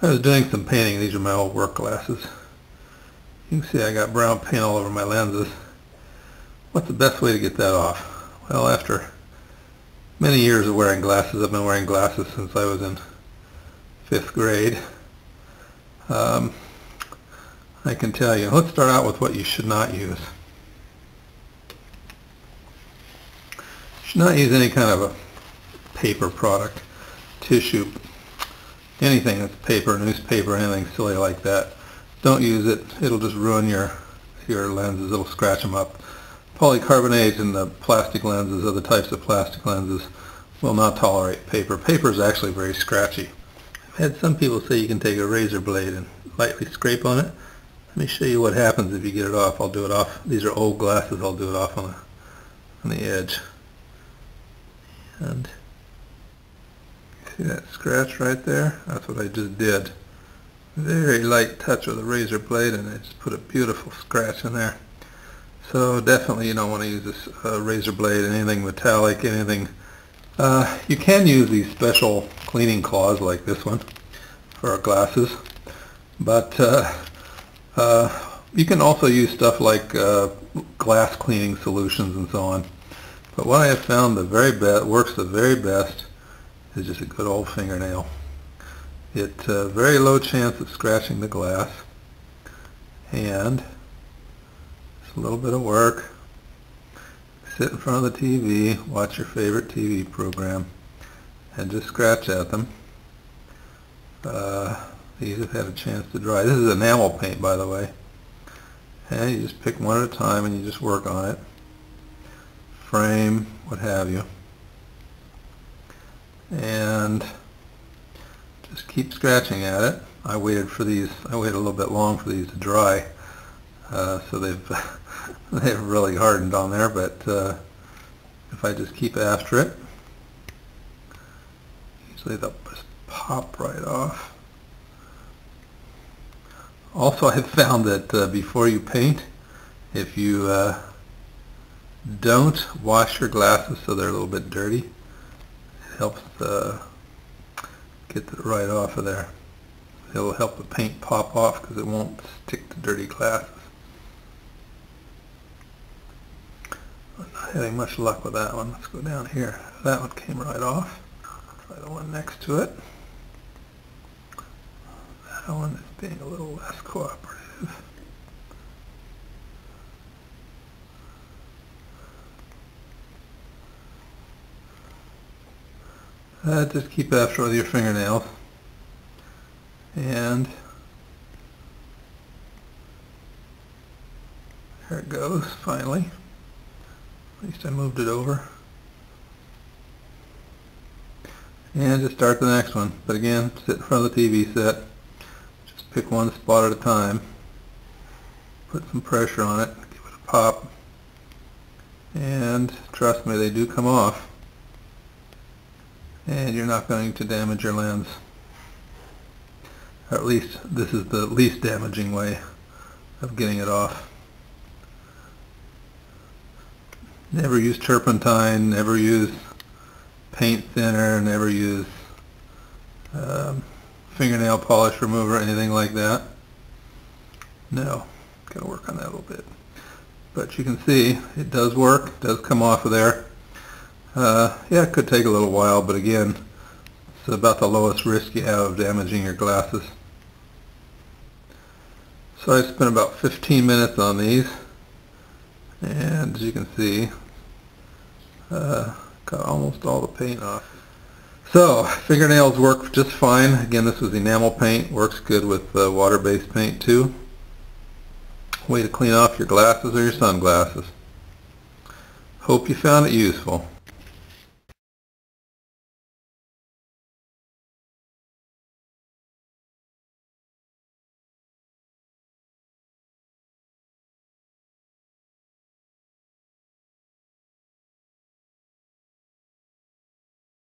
I was doing some painting. These are my old work glasses. You can see I got brown paint all over my lenses. What's the best way to get that off? Well, after many years of wearing glasses, I've been wearing glasses since I was in fifth grade. Um, I can tell you. Let's start out with what you should not use. You should not use any kind of a paper product, tissue, anything that's paper, newspaper, anything silly like that. Don't use it. It'll just ruin your your lenses. It'll scratch them up. Polycarbonate and the plastic lenses, other types of plastic lenses, will not tolerate paper. Paper is actually very scratchy. I've had some people say you can take a razor blade and lightly scrape on it. Let me show you what happens if you get it off. I'll do it off. These are old glasses. I'll do it off on the on the edge. And see that scratch right there? That's what I just did. Very light touch with a razor blade and I just put a beautiful scratch in there. So definitely you don't want to use this uh, razor blade, anything metallic, anything. Uh, you can use these special cleaning cloths like this one for our glasses, but uh, uh, you can also use stuff like uh, glass cleaning solutions and so on. But what I have found the very best works the very best is just a good old fingernail. It's a very low chance of scratching the glass and it's a little bit of work. Sit in front of the TV, watch your favorite TV program, and just scratch at them. Uh, these have had a chance to dry. This is enamel paint, by the way. And you just pick one at a time and you just work on it. Frame, what have you. And just keep scratching at it. I waited for these, I waited a little bit long for these to dry. Uh, so they've they've really hardened on there but uh, if I just keep after it usually they'll just pop right off also I've found that uh, before you paint if you uh, don't wash your glasses so they're a little bit dirty helps get it right off of there it'll help the paint pop off because it won't stick to dirty glasses not having much luck with that one. Let's go down here. That one came right off. Try the one next to it. That one is being a little less cooperative. Uh, just keep after with your fingernails. And there it goes, finally. At least I moved it over. And just start the next one. But again, sit in front of the TV set. Just pick one spot at a time. Put some pressure on it. Give it a pop. And trust me, they do come off. And you're not going to damage your lens. At least this is the least damaging way of getting it off. Never use turpentine, never use paint thinner, never use um, fingernail polish remover, anything like that. No, got to work on that a little bit. But you can see it does work, it does come off of there. Uh, yeah, it could take a little while, but again, it's about the lowest risk you have of damaging your glasses. So I spent about 15 minutes on these and as you can see uh, got almost all the paint off. So fingernails work just fine. Again this was enamel paint. Works good with uh, water-based paint too. Way to clean off your glasses or your sunglasses. Hope you found it useful